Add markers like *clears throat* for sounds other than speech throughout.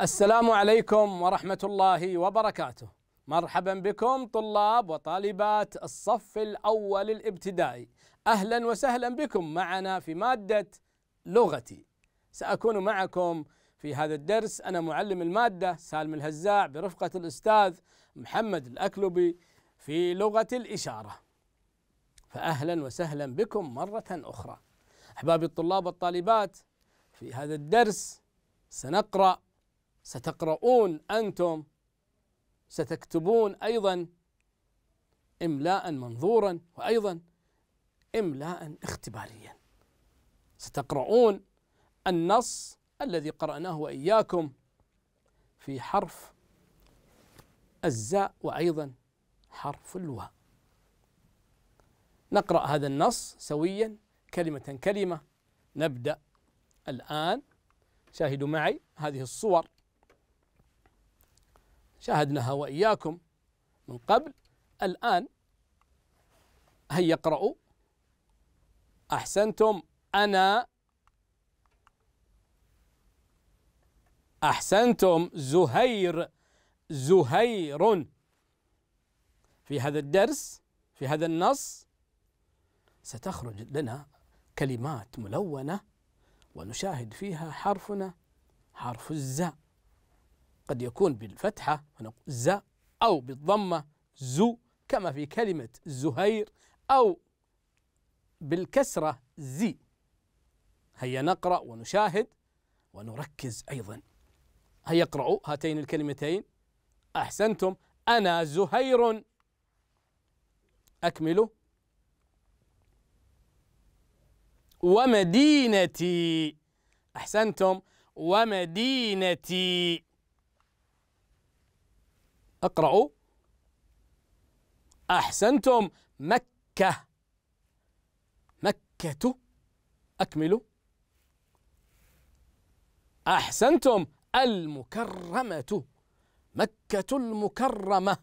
السلام عليكم ورحمة الله وبركاته. مرحبا بكم طلاب وطالبات الصف الأول الابتدائي. أهلا وسهلا بكم معنا في مادة لغتي. سأكون معكم في هذا الدرس أنا معلم المادة سالم الهزاع برفقة الأستاذ محمد الأكلبي في لغة الإشارة. فأهلا وسهلا بكم مرة أخرى. أحبابي الطلاب والطالبات في هذا الدرس سنقرأ ستقرؤون أنتم ستكتبون أيضا املاء منظورا وأيضا املاء اختباريا. ستقرؤون النص الذي قرأناه وإياكم في حرف الزاء وأيضا حرف الواء نقرأ هذا النص سويا كلمة كلمة. نبدأ الآن. شاهدوا معي هذه الصور. شاهدناها وإياكم من قبل. الآن هيا اقرأوا. أحسنتم أنا. أحسنتم زهير. زهير. في هذا الدرس في هذا النص ستخرج لنا كلمات ملونة ونشاهد فيها حرفنا حرف الزاء. قد يكون بالفتحة ز أو بالضمة زو كما في كلمة زهير أو بالكسرة زي هيا نقرأ ونشاهد ونركز أيضا. هيا اقرأوا هاتين الكلمتين. أحسنتم أنا زهير. أكملوا. ومدينتي. أحسنتم ومدينتي. اقرأوا. أحسنتم. مكة. مكة. أكملوا. أحسنتم. المكرمة. مكة المكرمة.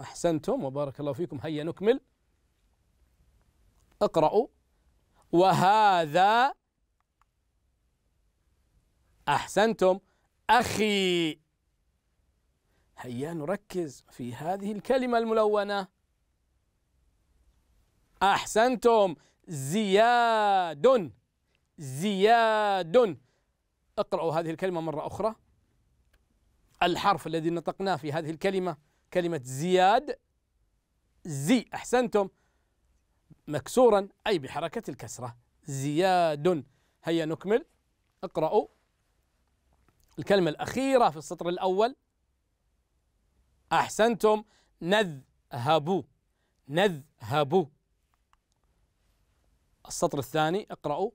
أحسنتم. وبارك الله فيكم. هيا نكمل. اقرأوا. وهذا أحسنتم. أخي هيا نركز في هذه الكلمة الملونة. أحسنتم. زياد. زياد. اقرأوا هذه الكلمة مرة أخرى. الحرف الذي نطقناه في هذه الكلمة كلمة زياد. زي أحسنتم. مكسورا أي بحركة الكسرة. زياد. هيا نكمل. اقرأوا. الكلمة الأخيرة في السطر الأول. أحسنتم نذهب نذهب السطر الثاني اقرأوا.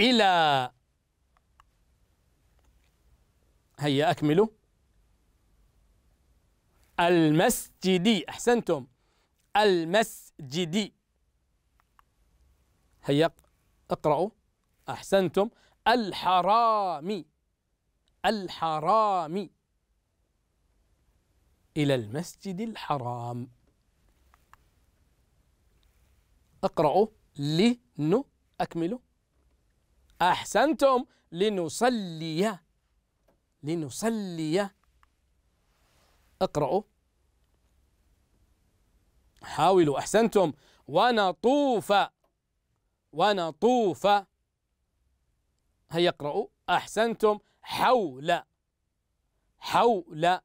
إلى. هيا أكملوا. المسجد. أحسنتم. المسجد. هيا اقرأوا. أحسنتم. الحرام. الحرام. إلى المسجد الحرام. اقرأوا لن أكملوا. أحسنتم لنصلي. لنصلي. اقرأوا. حاولوا. أحسنتم. ونطوف. ونطوف. هيا اقرأوا. أحسنتم. حول. حول.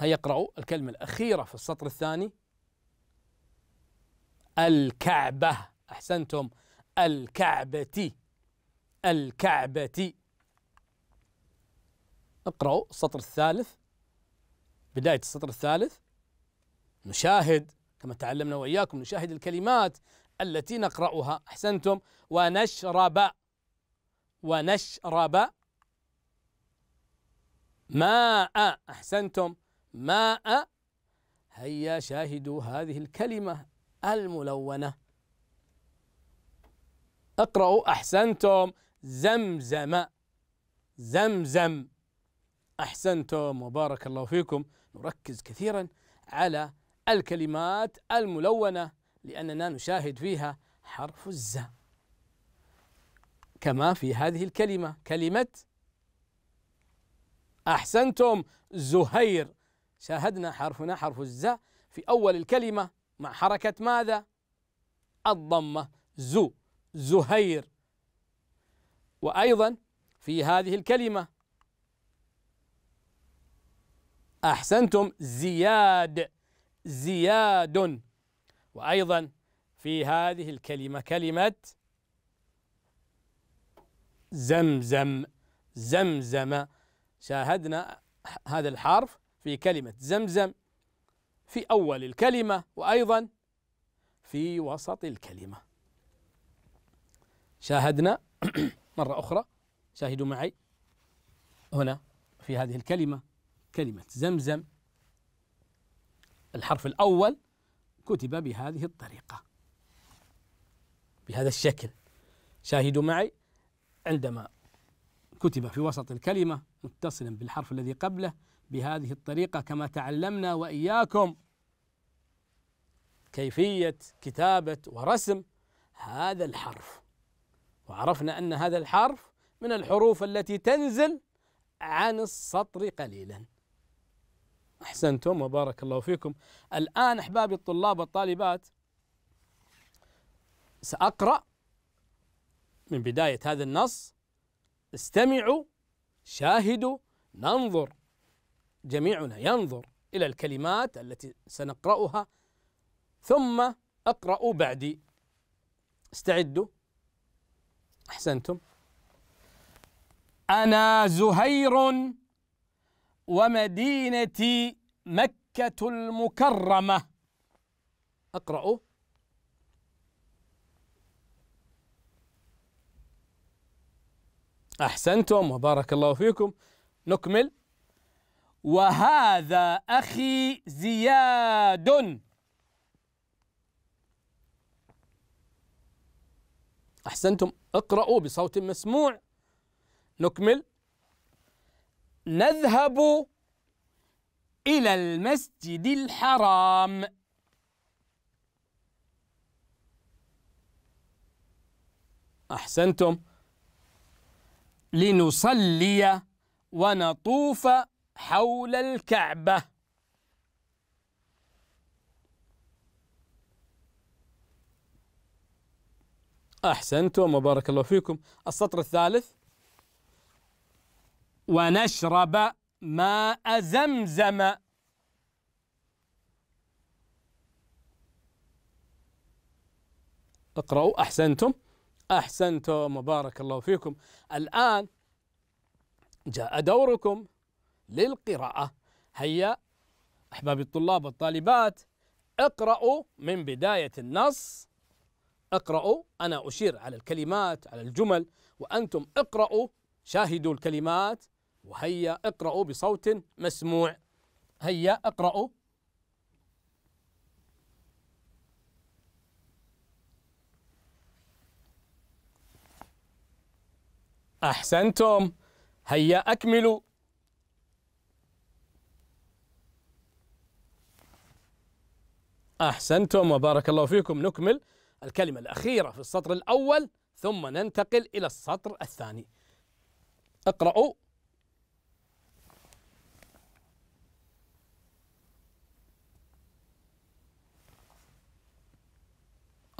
هيا اقرأوا الكلمة الأخيرة في السطر الثاني. الكعبة. أحسنتم. الكعبة. الكعبة. اقرأوا السطر الثالث. بداية السطر الثالث. نشاهد كما تعلمنا وإياكم نشاهد الكلمات التي نقرأها. أحسنتم. ونشرب. ونشرب ماء. أحسنتم. ماء. هيا شاهدوا هذه الكلمة الملونة. اقرأوا أحسنتم. زمزم. زمزم. أحسنتم وبارك الله فيكم. نركز كثيرا على الكلمات الملونة لأننا نشاهد فيها حرف الزاء كما في هذه الكلمة كلمة أحسنتم. زهير. شاهدنا حرفنا حرف الزاء في أول الكلمة مع حركة ماذا؟ الضمة. زو زهير. وأيضا في هذه الكلمة أحسنتم زياد زياد. وأيضا في هذه الكلمة كلمة زمزم زمزم. شاهدنا هذا الحرف في كلمة زمزم في أول الكلمة وأيضا في وسط الكلمة. شاهدنا *clears throat* مرة أخرى شاهدوا معي هنا في هذه الكلمة كلمة زمزم. الحرف الأول كتب بهذه الطريقة بهذا الشكل. شاهدوا معي عندما كتب في وسط الكلمة متصلا بالحرف الذي قبله بهذه الطريقة كما تعلمنا وإياكم. كيفية كتابة ورسم هذا الحرف. وعرفنا أن هذا الحرف من الحروف التي تنزل عن السطر قليلا. أحسنتم وبارك الله فيكم. الآن أحبابي الطلاب والطالبات سأقرأ من بداية هذا النص. استمعوا شاهدوا ننظر. جميعنا ينظر إلى الكلمات التي سنقرأها ثم اقرأوا بعدي. استعدوا. أحسنتم. أنا زهير ومدينتي مكة المكرمة. اقرأوا أحسنتم. وبارك الله فيكم. نكمل. وهذا أخي زياد. أحسنتم اقرأوا بصوت مسموع. نكمل. نذهب إلى المسجد الحرام. أحسنتم. لنصلي ونطوف حول الكعبة. أحسنتم وبارك الله فيكم. السطر الثالث. ونشرب ماء زمزم. اقرأوا. أحسنتم. أحسنتم وبارك الله فيكم. الآن جاء دوركم. للقراءة. هيا أحبابي الطلاب والطالبات اقرأوا من بداية النص. اقرأوا أنا أشير على الكلمات على الجمل وأنتم اقرأوا شاهدوا الكلمات. وهيا اقرأوا بصوت مسموع. هيا اقرأوا. أحسنتم. هيا أكملوا. أحسنتم وبارك الله فيكم. نكمل الكلمة الأخيرة في السطر الأول ثم ننتقل إلى السطر الثاني. اقرأوا.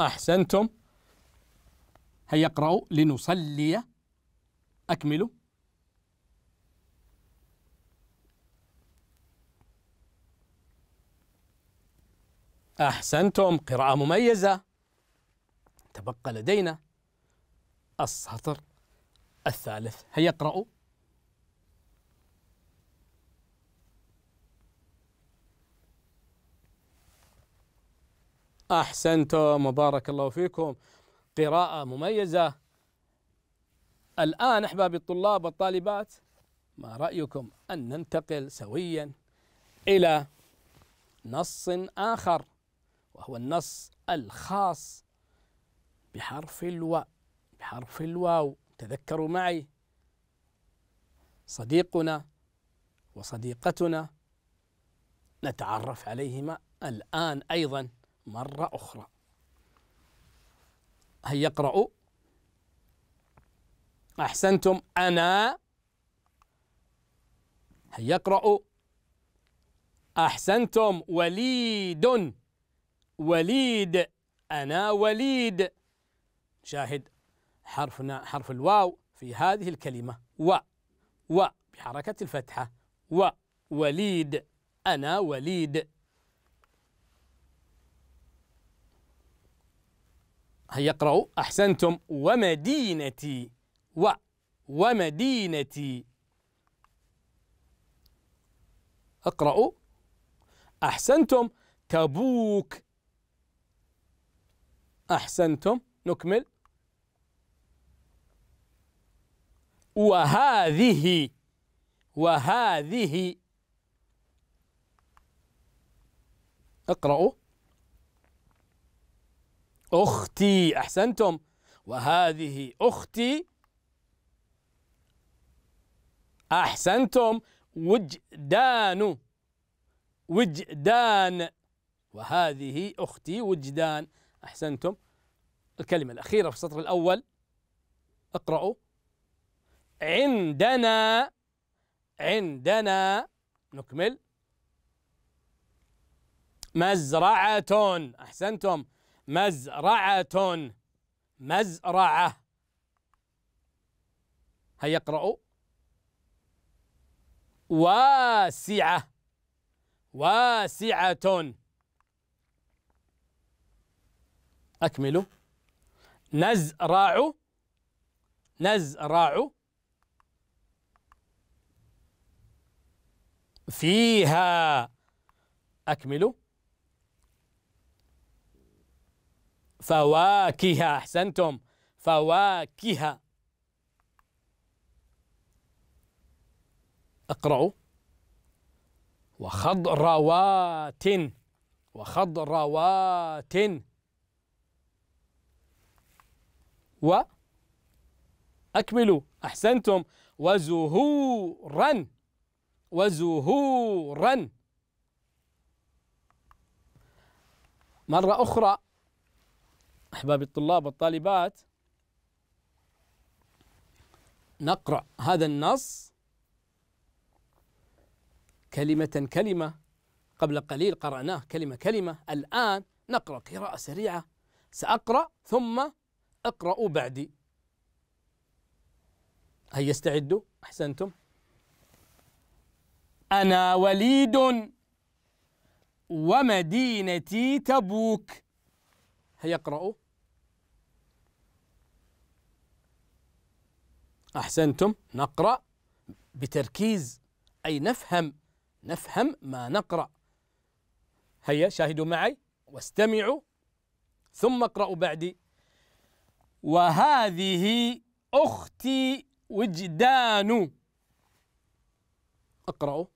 أحسنتم. هيا اقرأوا لنصلي. أكملوا. أحسنتم. قراءة مميزة. تبقى لدينا السطر الثالث. هيا اقرأوا. أحسنتم. وبارك الله فيكم. قراءة مميزة. الآن أحبابي الطلاب والطالبات ما رأيكم أن ننتقل سويا إلى نص آخر؟ وهو النص الخاص بحرف الواو بحرف الواو. تذكروا معي. صديقنا وصديقتنا. نتعرف عليهما الآن أيضا مرة أخرى. هيا اقرأوا. أحسنتم. أنا. هيا اقرأوا. أحسنتم. وليد. وليد أنا وليد. شاهد حرفنا حرف الواو في هذه الكلمة. و و بحركة الفتحة. و وليد أنا وليد. هيا اقرأوا. أحسنتم. ومدينتي. و ومدينتي. اقرأوا. أحسنتم. تبوك. أحسنتم. نكمل. وهذه وهذه. اقرأوا. أختي. أحسنتم. وهذه أختي. أحسنتم. وجدان. وجدان. وهذه أختي وجدان. أحسنتم. الكلمة الأخيرة في السطر الأول. اقرأوا. عندنا عندنا نكمل. مزرعة. أحسنتم. مزرعة. مزرعة. هيا اقرأوا. واسعة. واسعة. أكملوا. نزرع نزرع فيها. أكملوا. فواكه. أحسنتم. فواكه. اقرأوا. وخضروات. وخضروات. و أكملوا أحسنتم. وزهورا. وزهورا. مرة أخرى أحبابي الطلاب والطالبات نقرأ هذا النص كلمة كلمة. قبل قليل قرأناه كلمة كلمة. الآن نقرأ قراءة سريعة. سأقرأ ثم اقرأوا بعدي. هيا استعدوا أحسنتم. أنا وليد ومدينتي تبوك. هيا اقرأوا أحسنتم. نقرأ بتركيز. أي نفهم نفهم ما نقرأ. هيا شاهدوا معي واستمعوا. ثم اقرأوا بعدي. وهذه أختي وجدان. اقرأوا.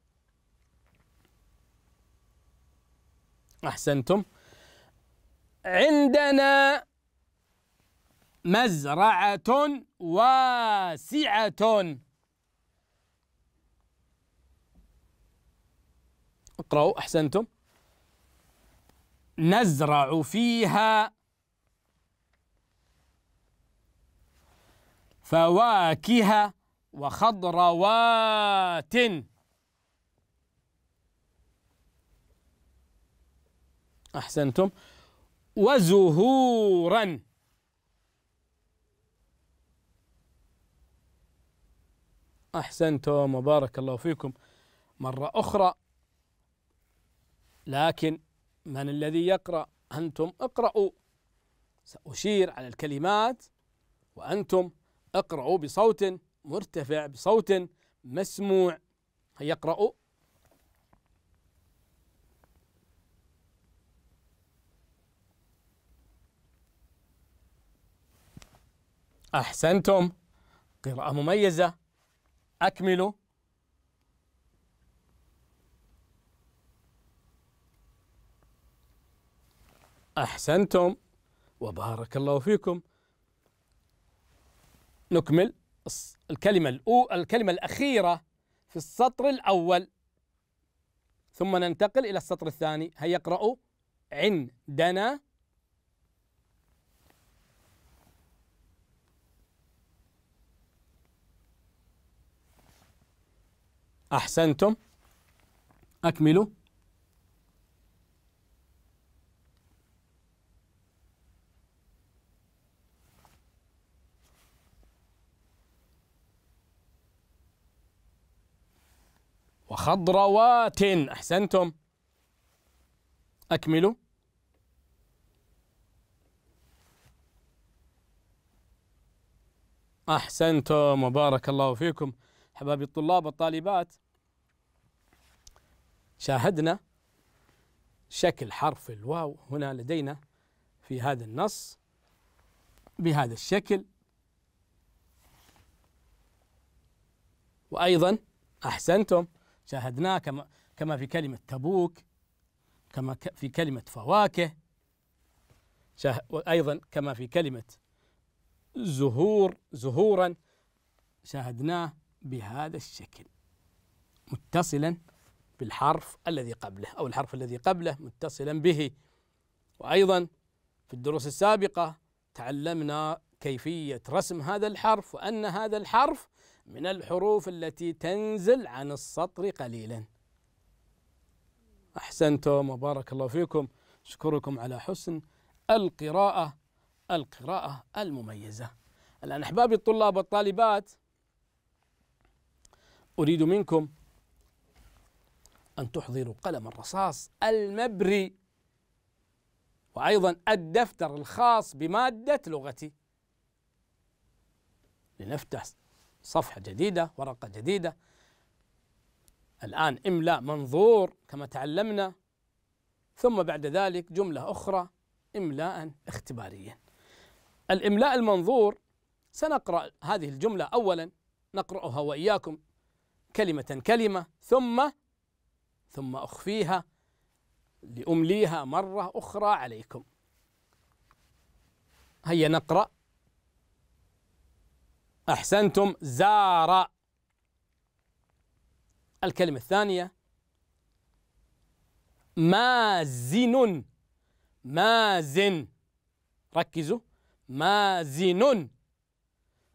أحسنتم. عندنا مزرعة واسعة. اقرأوا. أحسنتم. نزرع فيها فواكه وخضروات. أحسنتم. وزهورا. أحسنتم. وبارك الله فيكم. مرة أخرى. لكن من الذي يقرأ؟ أنتم اقرأوا. سأشير على الكلمات. وأنتم اقرأوا بصوت مرتفع بصوت مسموع. هيا اقرأوا أحسنتم. قراءة مميزة. أكملوا. أحسنتم. وبارك الله فيكم. نكمل الكلمة الأو الكلمة الأخيرة في السطر الأول. ثم ننتقل إلى السطر الثاني. هيا اقرأوا. عندنا. أحسنتم. أكملوا. وخضروات. أحسنتم. أكملوا. أحسنتم. وبارك الله فيكم. حبايبي الطلاب والطالبات شاهدنا شكل حرف الواو هنا لدينا في هذا النص بهذا الشكل. وأيضا أحسنتم. شاهدناه كما كما في كلمة تبوك كما في كلمة فواكه وأيضا كما في كلمة زهور زهورا شاهدناه بهذا الشكل متصلا بالحرف الذي قبله أو الحرف الذي قبله متصلا به. وأيضا في الدروس السابقة تعلمنا كيفية رسم هذا الحرف وأن هذا الحرف من الحروف التي تنزل عن السطر قليلا. أحسنتم وبارك الله فيكم. أشكركم على حسن القراءة القراءة المميزة. الآن أحبابي الطلاب والطالبات أريد منكم أن تحضروا قلم الرصاص المبري وأيضا الدفتر الخاص بمادة لغتي. لنفتح صفحة جديدة ورقة جديدة. الآن إملاء منظور كما تعلمنا. ثم بعد ذلك جملة أخرى إملاء اختباريا. الإملاء المنظور سنقرأ هذه الجملة أولا نقرأها وإياكم كلمة كلمة ثم ثم أخفيها لأمليها مرة أخرى عليكم. هيا نقرأ. أحسنتم زار الكلمة الثانية مازن. مازن. ركزوا. مازن.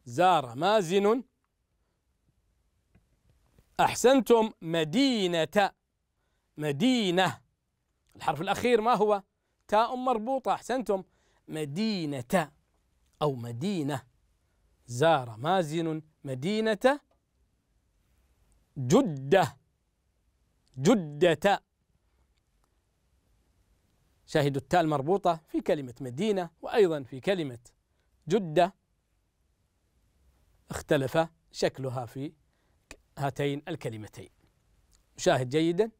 زار مازن. أحسنتم مدينة. مدينة. الحرف الأخير ما هو؟ تاء مربوطة. أحسنتم مدينة أو مدينة. زار مازن مدينة جدة جدة. شاهدوا التاء المربوطة في كلمة مدينة وأيضا في كلمة جدة. اختلف شكلها في هاتين الكلمتين. شاهد جيدا.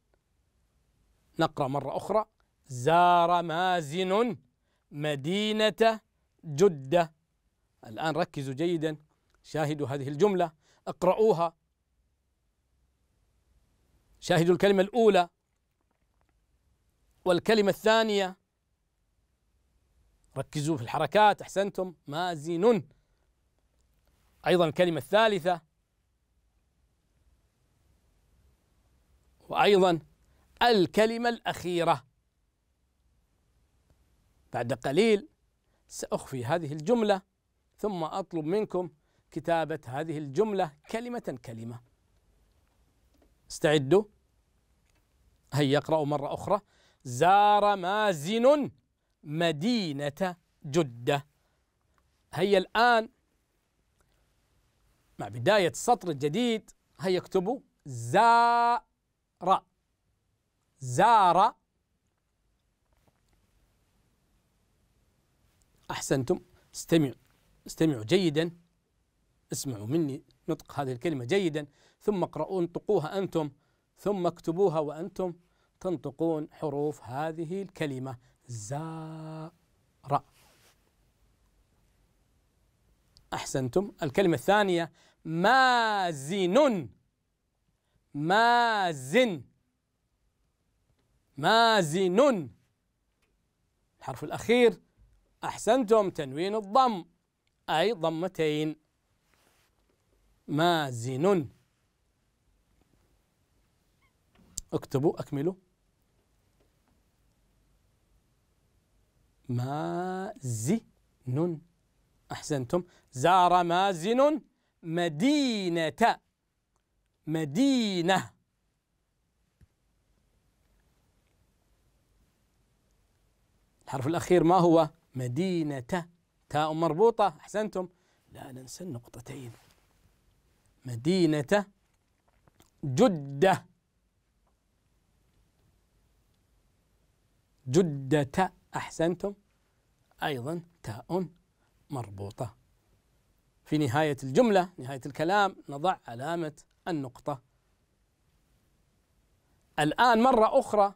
نقرأ مرة أخرى. زار مازن مدينة جدة. الآن ركزوا جيدا شاهدوا هذه الجملة اقرأوها شاهدوا الكلمة الأولى والكلمة الثانية. ركزوا في الحركات أحسنتم. مازن أيضا الكلمة الثالثة. وأيضا الكلمة الأخيرة. بعد قليل سأخفي هذه الجملة. ثم أطلب منكم كتابة هذه الجملة كلمة كلمة. استعدوا. هيا اقرأوا مرة أخرى. زار مازن مدينة جدة. هيا الآن مع بداية السطر الجديد هيا اكتبوا. زار. زار. أحسنتم. استمعوا. استمعوا جيدا اسمعوا مني نطق هذه الكلمة جيدا ثم اقرؤوا انطقوها أنتم ثم اكتبوها وأنتم تنطقون حروف هذه الكلمة زار أحسنتم. الكلمة الثانية مازن مازن مازن. الحرف الأخير أحسنتم. تنوين الضم. أي ضمتين. مازن. اكتبوا أكملوا. مازن. أحسنتم. زار مازن. مدينة. مدينة. الحرف الأخير ما هو؟ مدينة. تاء مربوطة أحسنتم؟ لا ننسى النقطتين. مدينة جدة. جدة أحسنتم؟ أيضا تاء مربوطة. في نهاية الجملة نهاية الكلام نضع علامة النقطة. الآن مرة أخرى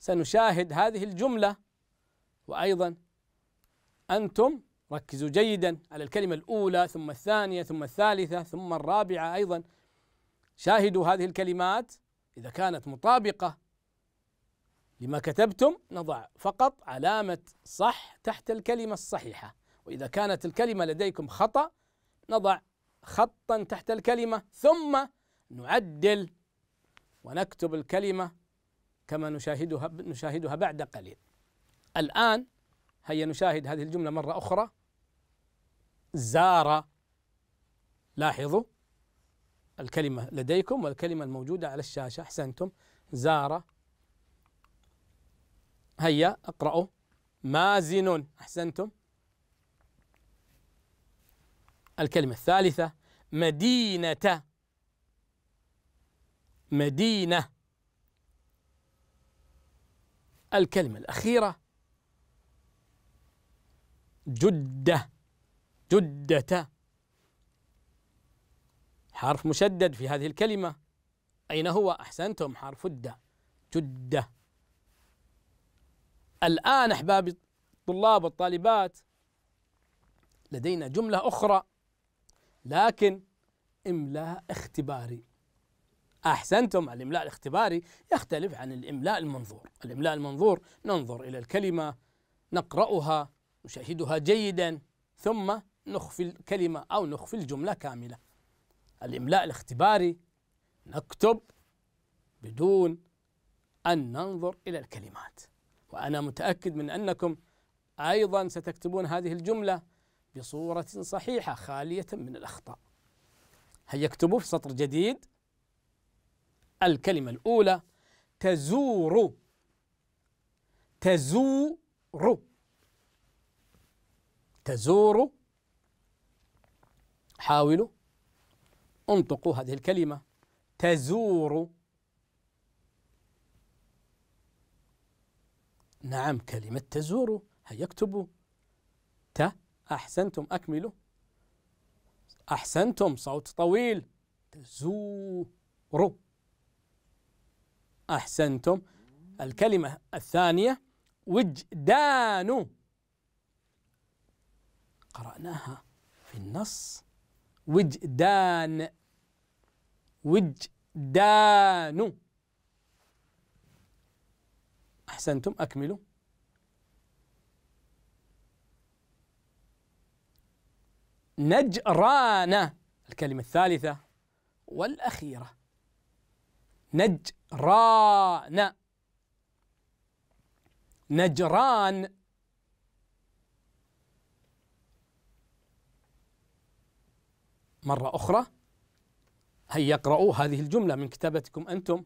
سنشاهد هذه الجملة وأيضا أنتم ركزوا جيدا على الكلمة الأولى ثم الثانية ثم الثالثة ثم الرابعة أيضا. شاهدوا هذه الكلمات. إذا كانت مطابقة لما كتبتم نضع فقط علامة صح تحت الكلمة الصحيحة. وإذا كانت الكلمة لديكم خطأ نضع خطا تحت الكلمة ثم نعدل ونكتب الكلمة كما نشاهدها نشاهدها بعد قليل. الآن هيا نشاهد هذه الجملة مرة أخرى. زار لاحظوا الكلمة لديكم والكلمة الموجودة على الشاشة. أحسنتم. زار هيا اقرأوا. مازن. أحسنتم. الكلمة الثالثة. مدينة. مدينة. الكلمة الأخيرة. جدة جدة. حرف مشدد في هذه الكلمة. أين هو؟ أحسنتم. حرف الداء جدة. الآن أحبابي الطلاب والطالبات لدينا جملة أخرى لكن إملاء اختباري. أحسنتم. الإملاء الاختباري يختلف عن الإملاء المنظور. الإملاء المنظور ننظر إلى الكلمة نقرأها. نشاهدها جيدا ثم نخفي الكلمة أو نخفي الجملة كاملة. الإملاء الاختباري نكتب بدون أن ننظر إلى الكلمات. وأنا متأكد من أنكم أيضا ستكتبون هذه الجملة بصورة صحيحة خالية من الأخطاء. هيا اكتبوا في سطر جديد. الكلمة الأولى تزور تزور. تزور حاولوا انطقوا هذه الكلمة. تزور. نعم كلمة تزور. هيا اكتبوا ت أحسنتم أكملوا أحسنتم صوت طويل. تزور. أحسنتم. الكلمة الثانية وجدان. قرأناها في النص. وجدان وجدان. أحسنتم أكملوا. نجران الكلمة الثالثة. والأخيرة. نجران. نجران. مرة أخرى. هيا اقرأوا هذه الجملة من كتابتكم أنتم.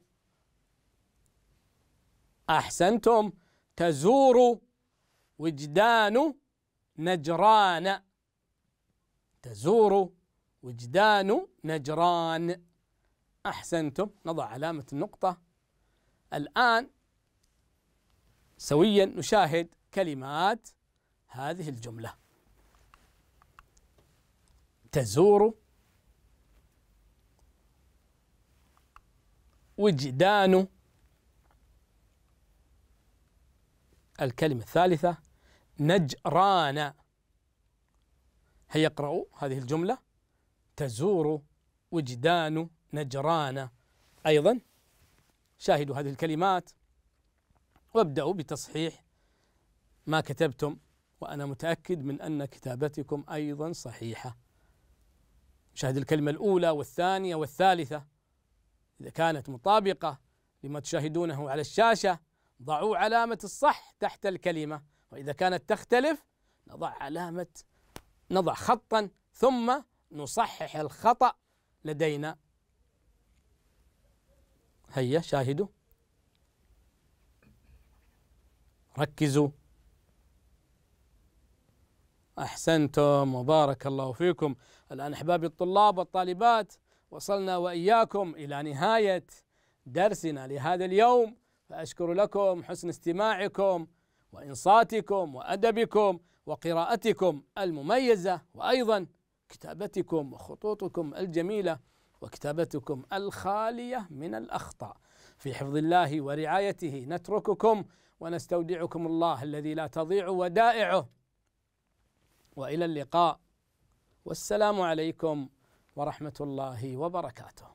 أحسنتم. تزور وجدان نجران. تزور وجدان نجران. أحسنتم. نضع علامة النقطة. الآن سويا نشاهد كلمات هذه الجملة. تزور وجدان. الكلمة الثالثة نجران. هيا اقرأوا هذه الجملة. تزور وجدان نجران. أيضا شاهدوا هذه الكلمات وابدأوا بتصحيح ما كتبتم وأنا متأكد من أن كتابتكم أيضا صحيحة. شاهد الكلمة الأولى والثانية والثالثة. إذا كانت مطابقة لما تشاهدونه على الشاشة ضعوا علامة الصح تحت الكلمة. وإذا كانت تختلف نضع علامة نضع خطا ثم نصحح الخطأ لدينا. هيا شاهدوا. ركزوا. أحسنتم وبارك الله فيكم. الآن أحبابي الطلاب والطالبات وصلنا وإياكم إلى نهاية درسنا لهذا اليوم. فأشكر لكم حسن استماعكم وإنصاتكم وأدبكم وقراءتكم المميزة وأيضا كتابتكم وخطوطكم الجميلة وكتابتكم الخالية من الأخطاء. في حفظ الله ورعايته نترككم ونستودعكم الله الذي لا تضيع ودائعه. وإلى اللقاء. والسلام عليكم ورحمة الله وبركاته.